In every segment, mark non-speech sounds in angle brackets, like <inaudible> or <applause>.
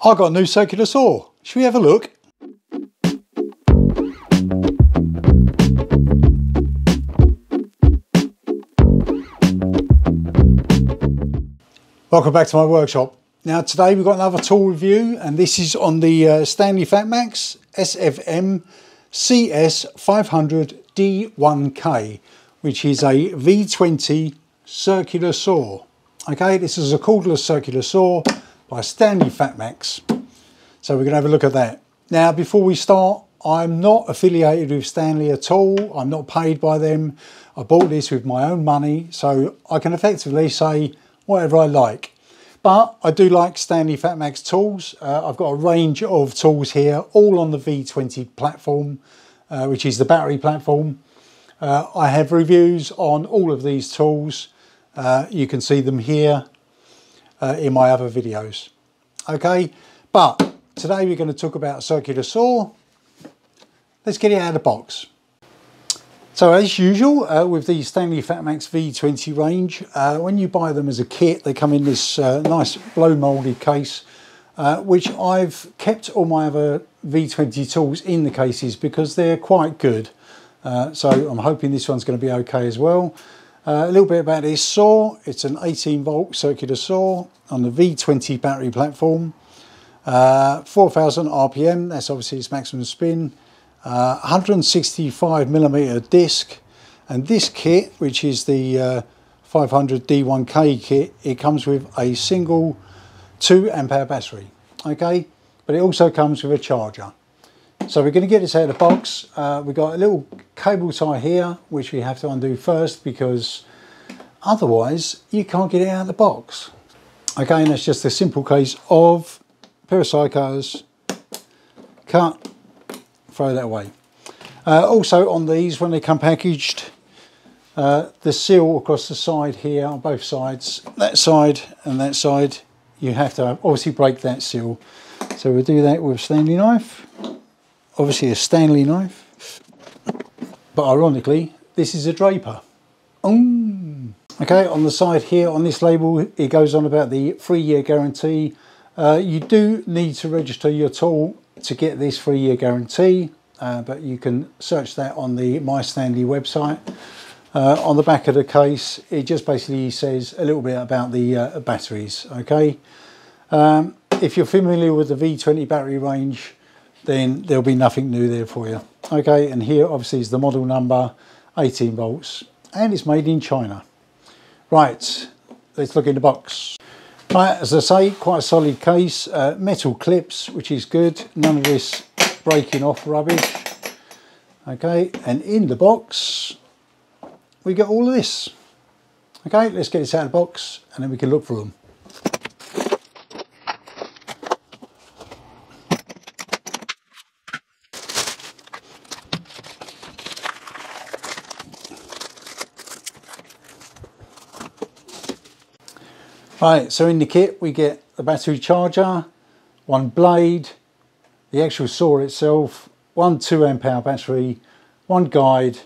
I got a new circular saw. Should we have a look? Welcome back to my workshop. Now today we've got another tool review and this is on the uh, Stanley Fatmax SFM CS500D1K which is a V20 circular saw. Okay, this is a cordless circular saw by Stanley Fatmax. So we're going to have a look at that. Now, before we start, I'm not affiliated with Stanley at all. I'm not paid by them. I bought this with my own money, so I can effectively say whatever I like. But I do like Stanley Fatmax tools. Uh, I've got a range of tools here, all on the V20 platform, uh, which is the battery platform. Uh, I have reviews on all of these tools. Uh, you can see them here uh, in my other videos. Okay, but today we're going to talk about circular saw. Let's get it out of the box. So as usual uh, with the Stanley Fatmax V20 range, uh, when you buy them as a kit, they come in this uh, nice blow molded case, uh, which I've kept all my other V20 tools in the cases because they're quite good. Uh, so I'm hoping this one's going to be okay as well. Uh, a little bit about this saw. It's an 18 volt circular saw on the V20 battery platform. Uh, 4000 RPM, that's obviously its maximum spin. Uh, 165 millimeter disc. And this kit, which is the uh, 500 D1K kit, it comes with a single 2 ampere battery. Okay, but it also comes with a charger. So we're going to get this out of the box. Uh, we've got a little cable tie here, which we have to undo first because otherwise you can't get it out of the box. Again, that's just a simple case of pair of cutters, cut, throw that away. Uh, also on these, when they come packaged, uh, the seal across the side here on both sides, that side and that side, you have to obviously break that seal. So we'll do that with a Stanley knife obviously a Stanley knife, but ironically, this is a Draper. Mm. Okay, on the side here, on this label, it goes on about the three-year guarantee. Uh, you do need to register your tool to get this three-year guarantee, uh, but you can search that on the My Stanley website. Uh, on the back of the case, it just basically says a little bit about the uh, batteries, okay? Um, if you're familiar with the V20 battery range, then there'll be nothing new there for you. Okay, and here obviously is the model number, 18 volts, and it's made in China. Right, let's look in the box. Right, as I say, quite a solid case, uh, metal clips, which is good, none of this breaking off rubbish. Okay, and in the box, we get all of this. Okay, let's get this out of the box, and then we can look for them. Right, so in the kit we get the battery charger, one blade, the actual saw itself, one 2 amp hour battery, one guide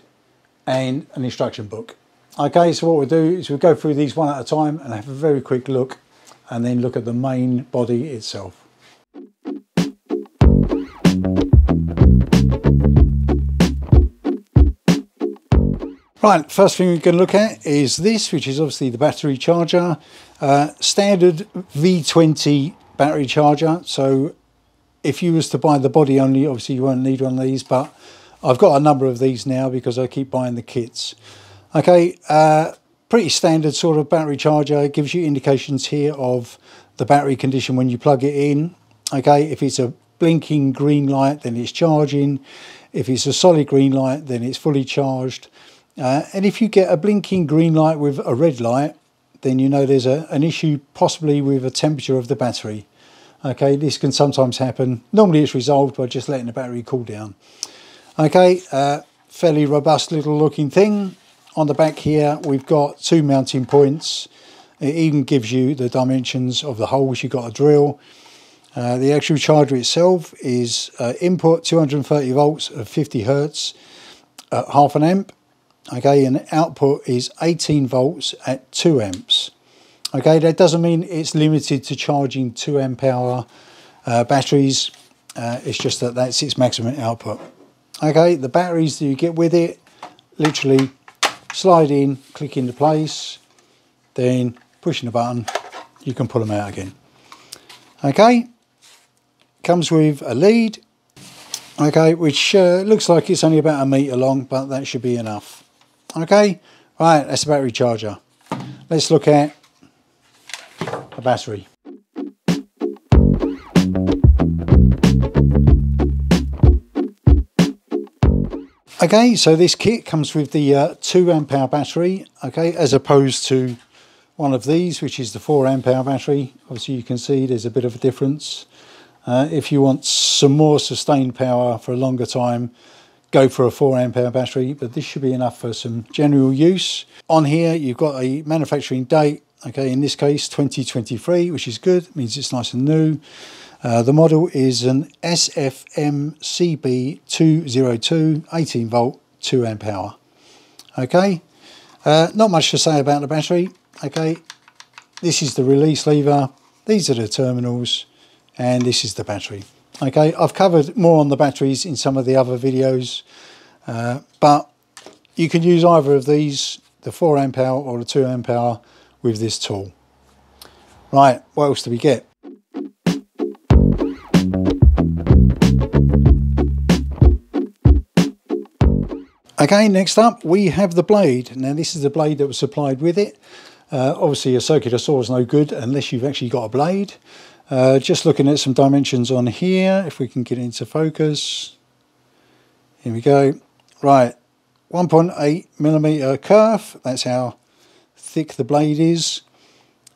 and an instruction book. Okay, so what we'll do is we'll go through these one at a time and have a very quick look and then look at the main body itself. Right, first thing we're going to look at is this, which is obviously the battery charger. Uh, standard V20 battery charger. So if you was to buy the body only, obviously you won't need one of these, but I've got a number of these now because I keep buying the kits. Okay, uh, pretty standard sort of battery charger. It gives you indications here of the battery condition when you plug it in. Okay, if it's a blinking green light, then it's charging. If it's a solid green light, then it's fully charged. Uh, and if you get a blinking green light with a red light, then you know there's a, an issue possibly with the temperature of the battery. Okay, this can sometimes happen. Normally it's resolved by just letting the battery cool down. Okay, uh, fairly robust little looking thing. On the back here, we've got two mounting points. It even gives you the dimensions of the holes you've got to drill. Uh, the actual charger itself is uh, input 230 volts of 50 hertz at half an amp okay and output is 18 volts at 2 amps okay that doesn't mean it's limited to charging 2 amp hour uh, batteries. Uh, it's just that that's its maximum output. Okay, the batteries that you get with it, literally slide in, click into place, then pushing the button, you can pull them out again. Okay, comes with a lead, okay, which uh, looks like it's only about a metre long, but that should be enough. Okay, right, that's a battery charger. Let's look at a battery. Okay, so this kit comes with the uh, 2 amp hour battery, okay, as opposed to one of these, which is the 4 amp hour battery. Obviously you can see there's a bit of a difference. Uh, if you want some more sustained power for a longer time, go for a 4 amp hour battery, but this should be enough for some general use. On here, you've got a manufacturing date, okay, in this case 2023, which is good, means it's nice and new. Uh, the model is an SFM CB202 18 volt 2 amp hour. Okay, uh, not much to say about the battery. Okay, this is the release lever, these are the terminals, and this is the battery. Okay, I've covered more on the batteries in some of the other videos, uh, but you can use either of these, the 4 amp hour or the 2 amp hour with this tool. Right, what else do we get? Okay, next up we have the blade. Now this is the blade that was supplied with it. Uh, obviously a circular saw is no good unless you've actually got a blade. Uh, just looking at some dimensions on here, if we can get into focus. Here we go. Right, 1.8 millimeter kerf. That's how thick the blade is.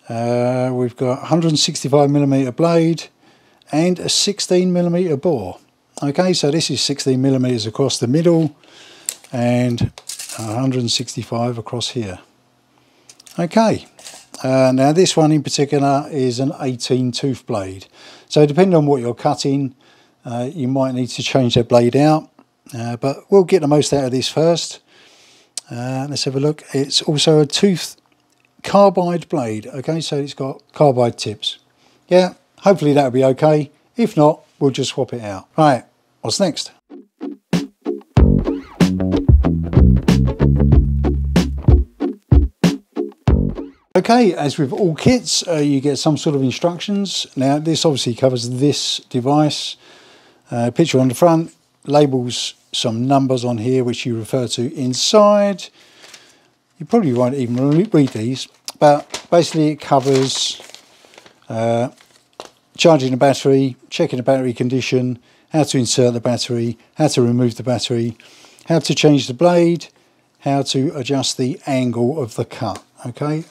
Uh, we've got 165 millimeter blade and a 16 millimeter bore. Okay, so this is 16 millimeters across the middle and 165 across here. Okay, uh, now this one in particular is an 18 tooth blade. So depending on what you're cutting, uh, you might need to change that blade out. Uh, but we'll get the most out of this first. Uh, let's have a look. It's also a tooth carbide blade. Okay, so it's got carbide tips. Yeah, hopefully that'll be okay. If not, we'll just swap it out. Right, what's next? Okay, as with all kits, uh, you get some sort of instructions. Now, this obviously covers this device. Uh, picture on the front, labels some numbers on here which you refer to inside. You probably won't even read these, but basically it covers uh, charging the battery, checking the battery condition, how to insert the battery, how to remove the battery, how to change the blade, how to adjust the angle of the cut. Okay,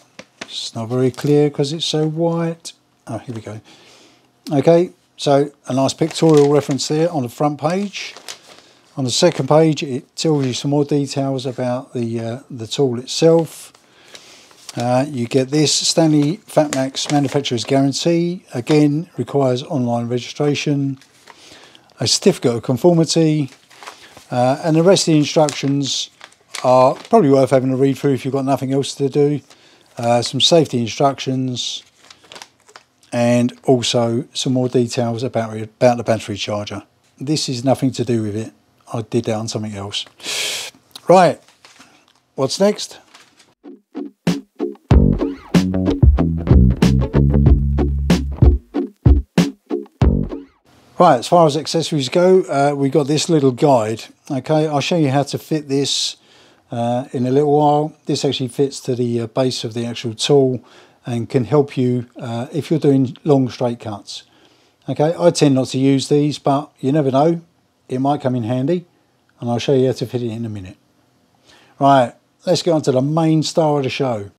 it's not very clear because it's so white. Oh, here we go. Okay, so a nice pictorial reference there on the front page. On the second page, it tells you some more details about the, uh, the tool itself. Uh, you get this Stanley FatMax manufacturer's guarantee. Again, requires online registration. A certificate of conformity. Uh, and the rest of the instructions are probably worth having a read through if you've got nothing else to do uh, some safety instructions and also some more details about, about the battery charger. This is nothing to do with it. I did that on something else. Right, what's next? Right, as far as accessories go, uh, we got this little guide. Okay, I'll show you how to fit this uh, in a little while. This actually fits to the uh, base of the actual tool and can help you uh, if you're doing long straight cuts. Okay, I tend not to use these, but you never know, it might come in handy and I'll show you how to fit it in a minute. Right, let's get on to the main star of the show.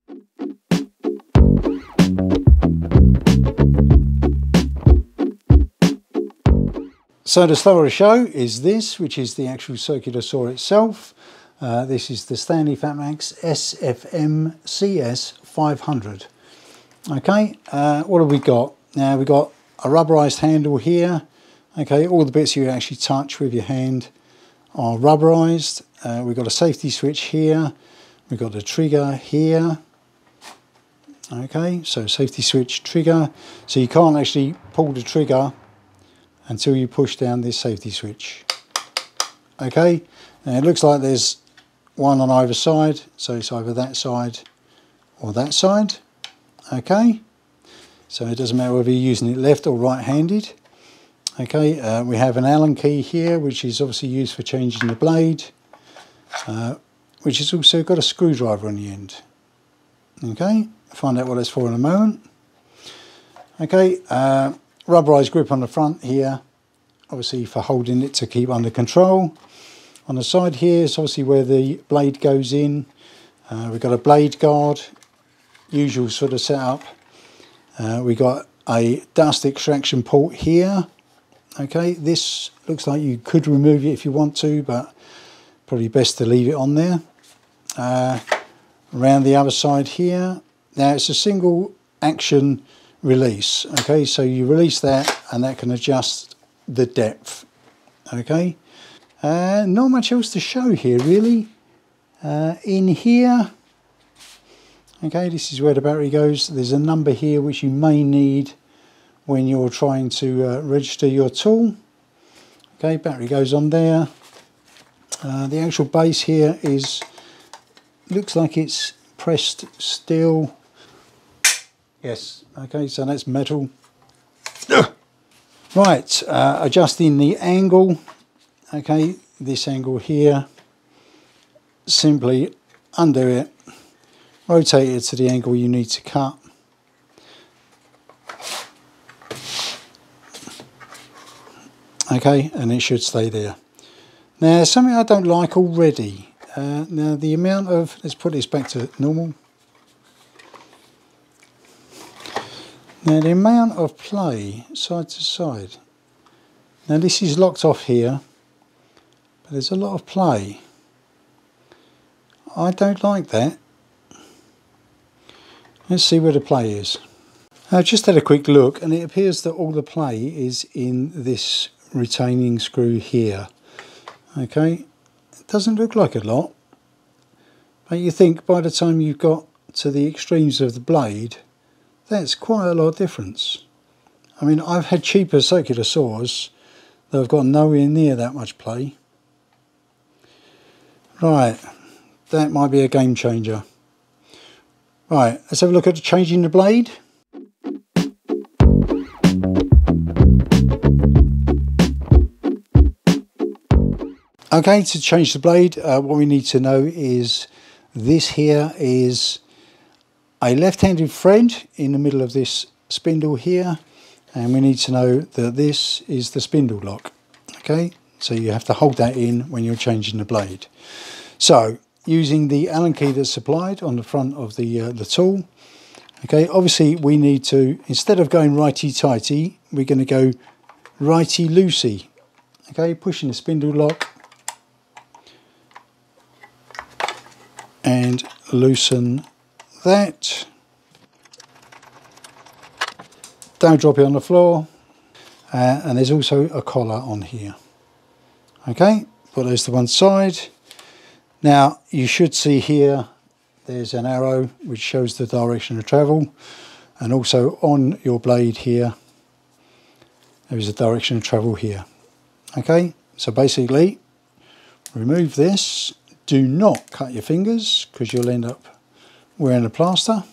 So the star of the show is this, which is the actual circular saw itself. Uh, this is the Stanley Fatmax SFM CS 500. Okay, uh, what have we got? Now we've got a rubberized handle here. Okay, all the bits you actually touch with your hand are rubberized. Uh, we've got a safety switch here. We've got the trigger here. Okay, so safety switch trigger. So you can't actually pull the trigger until you push down this safety switch. Okay, and it looks like there's one on either side, so it's either that side or that side. Okay, so it doesn't matter whether you're using it left or right handed. Okay, uh, we have an Allen key here, which is obviously used for changing the blade, uh, which has also got a screwdriver on the end. Okay, find out what that's for in a moment. Okay, uh, rubberized grip on the front here, obviously for holding it to keep under control. On the side here is obviously where the blade goes in. Uh, we've got a blade guard, usual sort of setup. Uh, we got a dust extraction port here. Okay, this looks like you could remove it if you want to, but probably best to leave it on there. Uh, around the other side here, now it's a single action release okay so you release that and that can adjust the depth okay uh, not much else to show here really. Uh, in here okay this is where the battery goes. There's a number here which you may need when you're trying to uh, register your tool. Okay battery goes on there. Uh, the actual base here is looks like it's pressed steel. Yes, okay, so that's metal. <coughs> Right, uh, adjusting the angle. Okay, this angle here. Simply undo it, rotate it to the angle you need to cut. Okay, and it should stay there. Now, something I don't like already. Uh, now, the amount of, let's put this back to normal. Now the amount of play side to side. Now this is locked off here, but there's a lot of play. I don't like that. Let's see where the play is. I've just had a quick look and it appears that all the play is in this retaining screw here. Okay, it doesn't look like a lot, but you think by the time you've got to the extremes of the blade, that's quite a lot of difference. I mean, I've had cheaper circular saws that have got nowhere near that much play. Right, that might be a game changer. Right, let's have a look at changing the blade. Okay, to change the blade, uh, what we need to know is this here is a left-handed thread in the middle of this spindle here and we need to know that this is the spindle lock okay so you have to hold that in when you're changing the blade so using the allen key that's supplied on the front of the uh, the tool okay obviously we need to instead of going righty tighty we're going to go righty loosey okay pushing the spindle lock and loosen that. Don't drop it on the floor. Uh, and there's also a collar on here. Okay, put those to one side. Now you should see here there's an arrow which shows the direction of travel and also on your blade here there is a direction of travel here. Okay, so basically remove this. Do not cut your fingers because you'll end up wearing a plaster.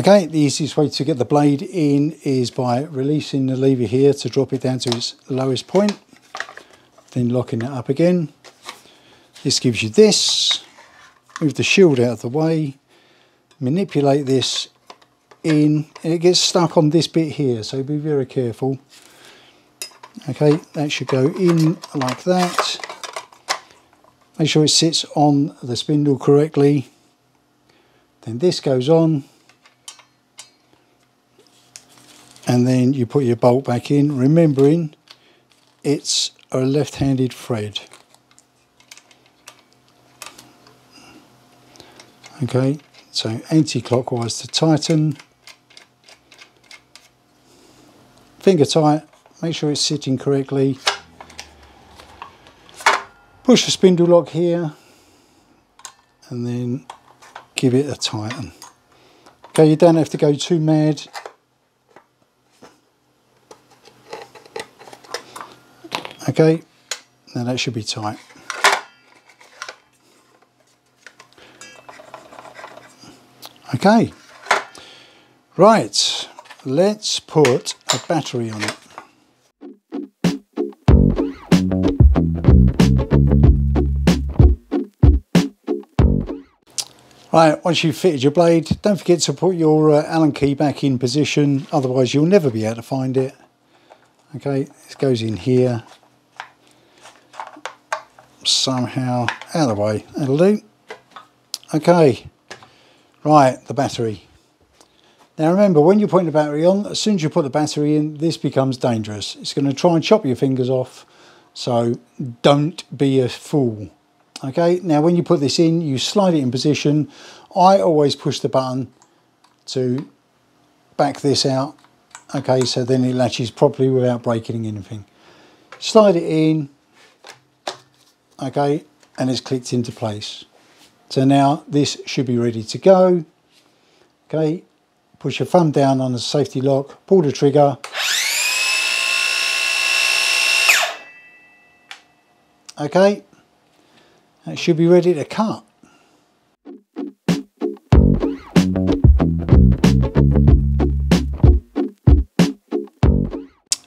Okay, the easiest way to get the blade in is by releasing the lever here to drop it down to its lowest point, then locking it up again. This gives you this. Move the shield out of the way, manipulate this in, it gets stuck on this bit here, so be very careful. Okay, that should go in like that. Make sure it sits on the spindle correctly. Then this goes on. And then you put your bolt back in, remembering it's a left-handed thread. Okay, so anti-clockwise to tighten. Finger tight, make sure it's sitting correctly. Push the spindle lock here and then give it a tighten. Okay, you don't have to go too mad. Okay, now that should be tight. Okay, right, let's put a battery on it. Right, once you've fitted your blade, don't forget to put your uh, Allen key back in position, otherwise you'll never be able to find it. Okay, this goes in here. Somehow, out of the way, that'll do. Okay, right, the battery. Now remember, when you put the battery on, as soon as you put the battery in, this becomes dangerous. It's going to try and chop your fingers off, so don't be a fool. Okay, now when you put this in, you slide it in position. I always push the button to back this out. Okay, so then it latches properly without breaking anything. Slide it in, okay, and it's clicked into place. So now this should be ready to go. Okay, push your thumb down on the safety lock, pull the trigger. Okay, it should be ready to cut.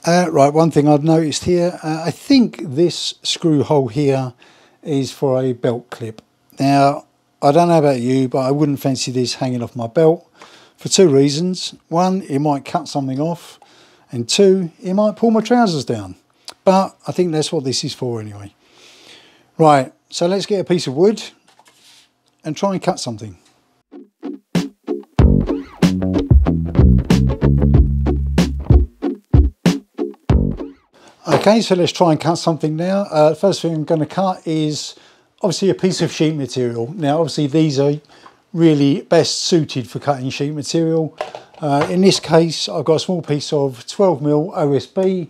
Uh, right, one thing I've noticed here, uh, I think this screw hole here is for a belt clip. Now, I don't know about you, but I wouldn't fancy this hanging off my belt for two reasons. One, it might cut something off, and two, it might pull my trousers down. But I think that's what this is for anyway. Right, so let's get a piece of wood and try and cut something. Okay, so let's try and cut something now. Uh, first thing I'm going to cut is obviously a piece of sheet material. Now obviously these are really best suited for cutting sheet material. Uh, in this case I've got a small piece of 12mm OSB.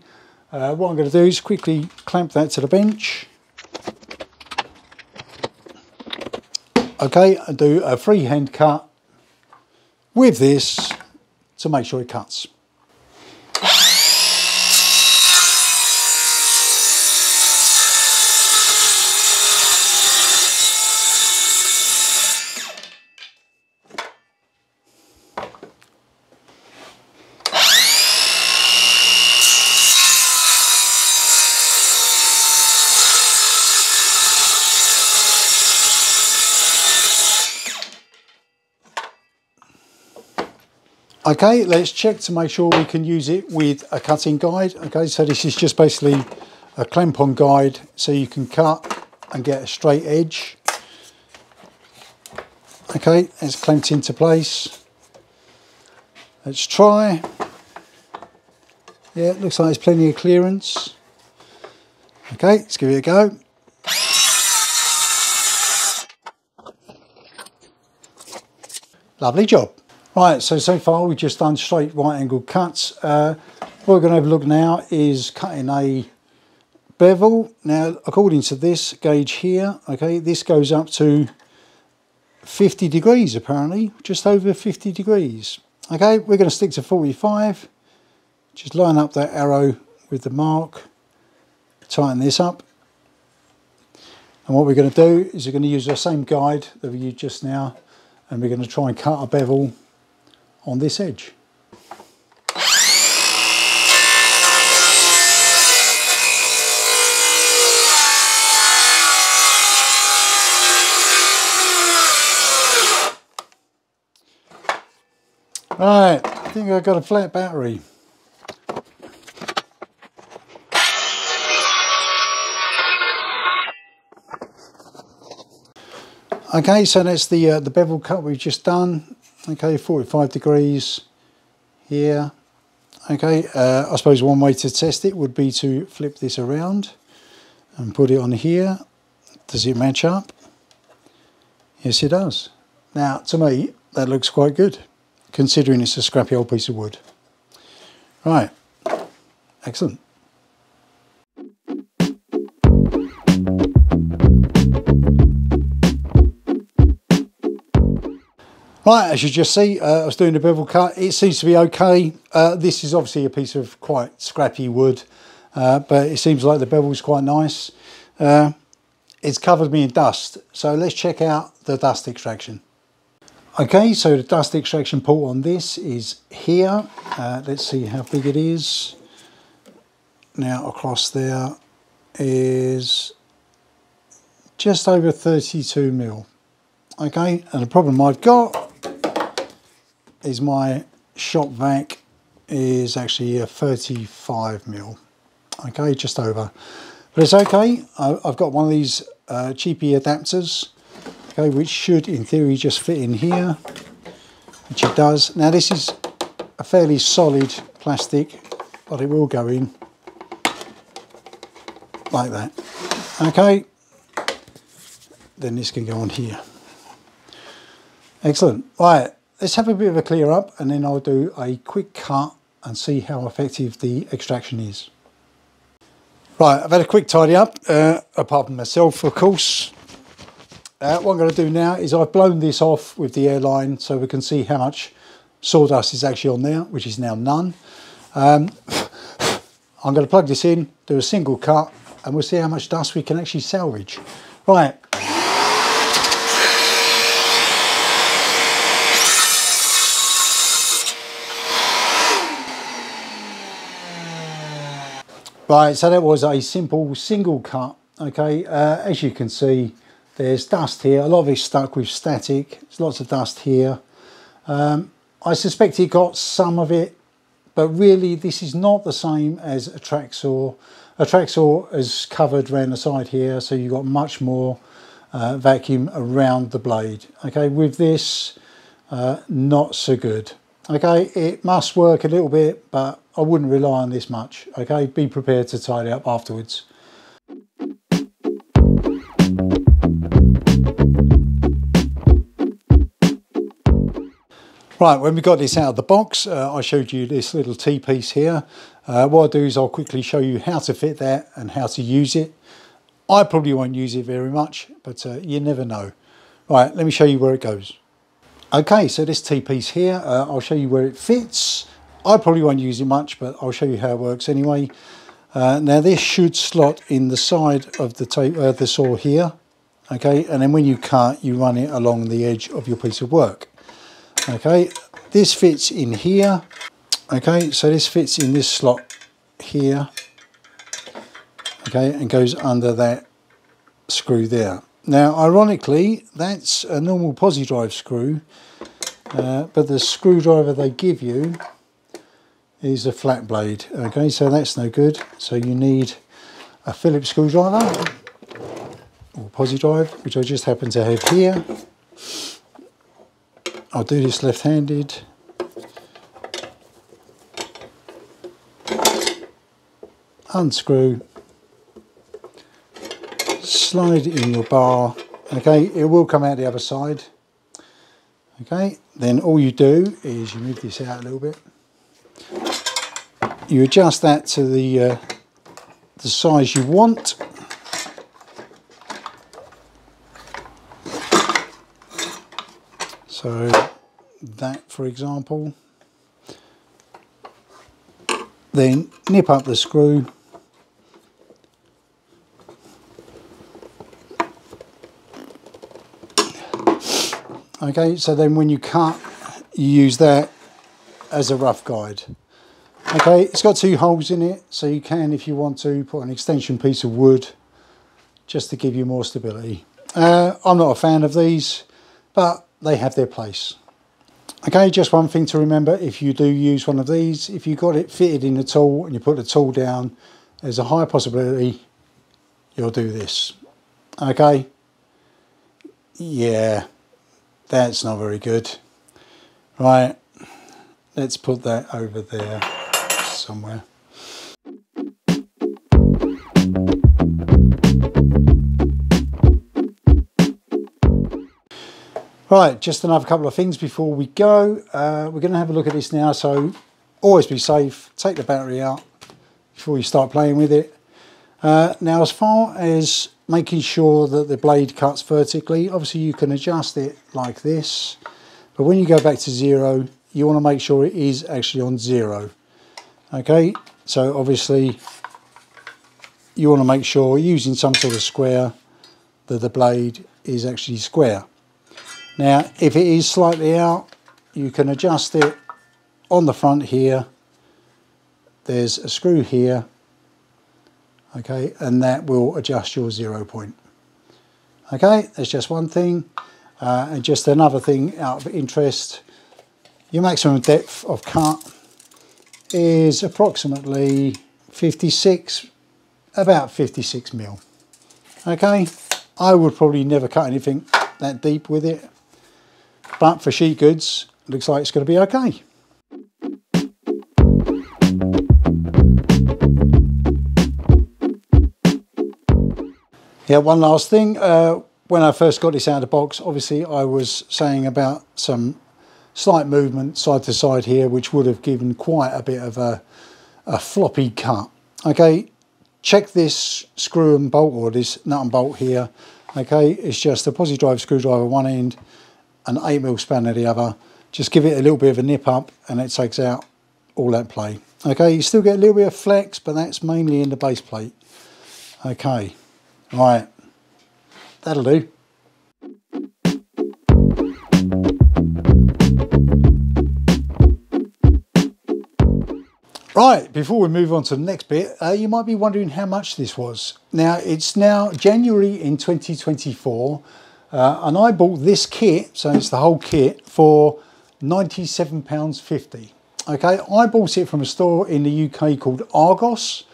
Uh, what I'm going to do is quickly clamp that to the bench. Okay, I do a freehand cut with this to make sure it cuts. Okay, let's check to make sure we can use it with a cutting guide. Okay, so this is just basically a clamp on guide so you can cut and get a straight edge. Okay, it's clamped into place. Let's try. Yeah, looks like there's plenty of clearance. Okay, let's give it a go. Lovely job. Right, so so far we've just done straight right angled cuts. Uh, what we're going to have a look now is cutting a bevel. Now, according to this gauge here, okay, this goes up to 50 degrees apparently, just over 50 degrees. Okay, we're going to stick to 45. Just line up that arrow with the mark, tighten this up. And what we're going to do is we're going to use the same guide that we used just now and we're going to try and cut a bevel on this edge. Right, I think I've got a flat battery. Okay, so that's the uh, the bevel cut we've just done okay 45 degrees here. Okay uh, I suppose one way to test it would be to flip this around and put it on here. Does it match up? Yes it does. Now to me that looks quite good considering it's a scrappy old piece of wood. Right. Excellent Right, as you just see, uh, I was doing a bevel cut. It seems to be okay. Uh, this is obviously a piece of quite scrappy wood. uh, but it seems like the bevel is quite nice. Uh, it's covered me in dust, so let's check out the dust extraction. Okay, so the dust extraction port on this is here. Uh, let's see how big it is. Now across there is just over 32 mil. Okay, and the problem I've got is my shop vac is actually a 35 mil. Okay, just over. But it's okay. I've got one of these uh, cheapy adapters, okay, which should in theory just fit in here, which it does. Now this is a fairly solid plastic, but it will go in like that. Okay, then this can go on here. Excellent. Right, let's have a bit of a clear up and then I'll do a quick cut and see how effective the extraction is. Right, I've had a quick tidy up, uh, apart from myself, of course. Uh, what I'm going to do now is I've blown this off with the airline so we can see how much sawdust is actually on there, which is now none. Um, <laughs> I'm going to plug this in, do a single cut, and we'll see how much dust we can actually salvage. Right, Right, so that was a simple single cut. Okay, uh, as you can see, there's dust here. A lot of it's stuck with static. There's lots of dust here. Um, I suspect he got some of it, but really this is not the same as a track saw. A track saw is covered around the side here, so you've got much more uh, vacuum around the blade. Okay, with this, uh, not so good. Okay, it must work a little bit, but I wouldn't rely on this much. Okay, be prepared to tidy up afterwards. Right, when we got this out of the box, uh, I showed you this little T-piece here. Uh, what I'll do is I'll quickly show you how to fit that and how to use it. I probably won't use it very much, but uh, you never know. Right, let me show you where it goes. Okay, so this T-piece here, uh, I'll show you where it fits. I probably won't use it much, but I'll show you how it works anyway. Uh, now this should slot in the side of the, tape, uh, the saw here, okay, and then when you cut, you run it along the edge of your piece of work. Okay, this fits in here, okay, so this fits in this slot here, okay, and goes under that screw there. Now, ironically, that's a normal Pozidriv screw, uh, but the screwdriver they give you is a flat blade. Okay, so that's no good. So you need a Phillips screwdriver or Pozidriv, which I just happen to have here. I'll do this left-handed. Unscrew slide it in your bar okay it will come out the other side okay then all you do is you move this out a little bit you adjust that to the uh, the size you want. So that for example. Then nip up the screw. Okay, so then when you cut, you use that as a rough guide. Okay, it's got two holes in it, so you can, if you want to, put an extension piece of wood just to give you more stability. Uh, I'm not a fan of these, but they have their place. Okay, just one thing to remember, if you do use one of these, if you got it fitted in the tool and you put the tool down, there's a high possibility you'll do this. Okay? Yeah, that's not very good. Right, let's put that over there somewhere. Right, just another couple of things before we go. Uh, we're going to have a look at this now, so always be safe. Take the battery out before you start playing with it. Uh, now, as far as making sure that the blade cuts vertically. Obviously you can adjust it like this, but when you go back to zero, you want to make sure it is actually on zero. Okay, so obviously you want to make sure using some sort of square that the blade is actually square. Now, if it is slightly out, you can adjust it on the front here. There's a screw here, okay, and that will adjust your zero point. Okay, that's just one thing. Uh, and just another thing out of interest, your maximum depth of cut is approximately 56, about 56 mil. Okay, I would probably never cut anything that deep with it, but for sheet goods, looks like it's going to be okay. Yeah, one last thing. Uh, when I first got this out of the box, obviously I was saying about some slight movement side to side here, which would have given quite a bit of a, a floppy cut. Okay, check this screw and bolt or this nut and bolt here. Okay, it's just a Pozidriv screwdriver one end, an 8mm spanner the other. Just give it a little bit of a nip up and it takes out all that play. Okay, you still get a little bit of flex, but that's mainly in the base plate. Okay, right, that'll do. Right, before we move on to the next bit, uh, you might be wondering how much this was. Now, it's now January in 2024, uh, and I bought this kit, so it's the whole kit, for £97.50. Okay, I bought it from a store in the UK called Argos.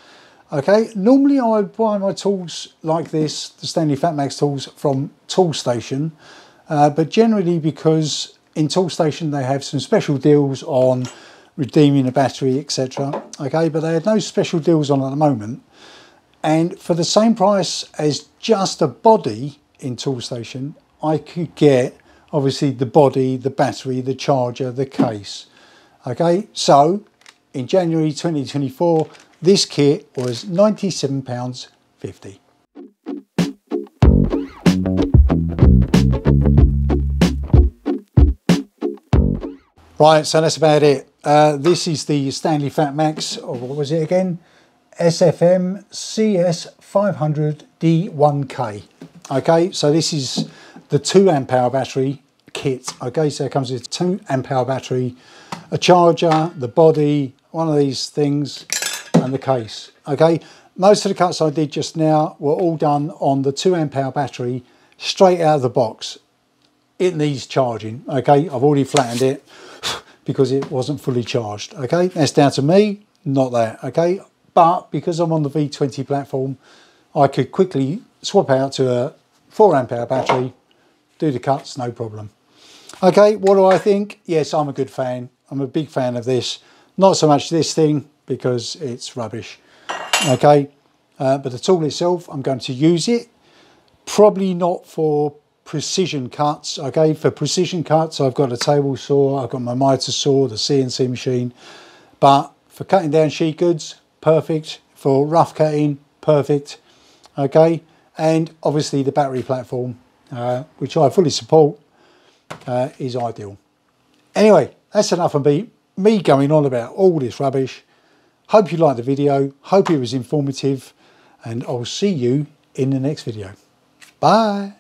Okay, normally I would buy my tools like this, the Stanley Fatmax tools from Toolstation, uh, but generally because in Toolstation they have some special deals on redeeming a battery, etc. Okay, but they had no special deals on at the moment. And for the same price as just a body in Toolstation, I could get obviously the body, the battery, the charger, the case. Okay, so in January 2024, this kit was £97.50. Right, so that's about it. Uh, this is the Stanley Fatmax, or what was it again? SFM CS500D1K. Okay, so this is the 2 amp hour battery kit. Okay, so it comes with 2 amp hour battery, a charger, the body, one of these things, and the case. Okay, most of the cuts I did just now were all done on the 2 amp hour battery straight out of the box. It needs charging. Okay, I've already flattened it <laughs> because it wasn't fully charged. Okay, that's down to me, not that. Okay, but because I'm on the V20 platform, I could quickly swap out to a 4 amp hour battery, do the cuts, no problem. Okay, what do I think? Yes, I'm a good fan. I'm a big fan of this. Not so much this thing because it's rubbish. Okay, uh, but the tool itself, I'm going to use it. Probably not for precision cuts. Okay, for precision cuts, I've got a table saw, I've got my miter saw, the CNC machine. But for cutting down sheet goods, perfect. For rough cutting, perfect. Okay, and obviously the battery platform, uh, which I fully support, uh, is ideal. Anyway, that's enough of me, me going on about all this rubbish. Hope you liked the video, hope it was informative, and I'll see you in the next video. Bye.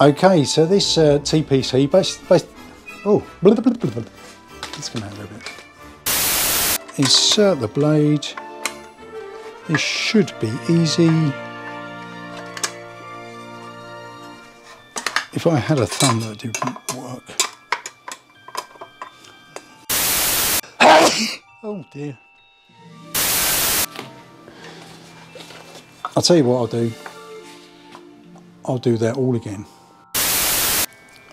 Okay, so this uh, T-piece, based, based, oh, blah, blah, blah, blah. let's come out a little bit. Insert the blade. This should be easy. If I had a thumb that didn't work. <coughs> oh dear. I'll tell you what I'll do. I'll do that all again.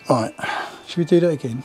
Right, should we do that again?